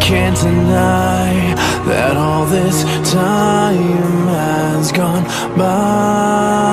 can't deny that all this time has gone by.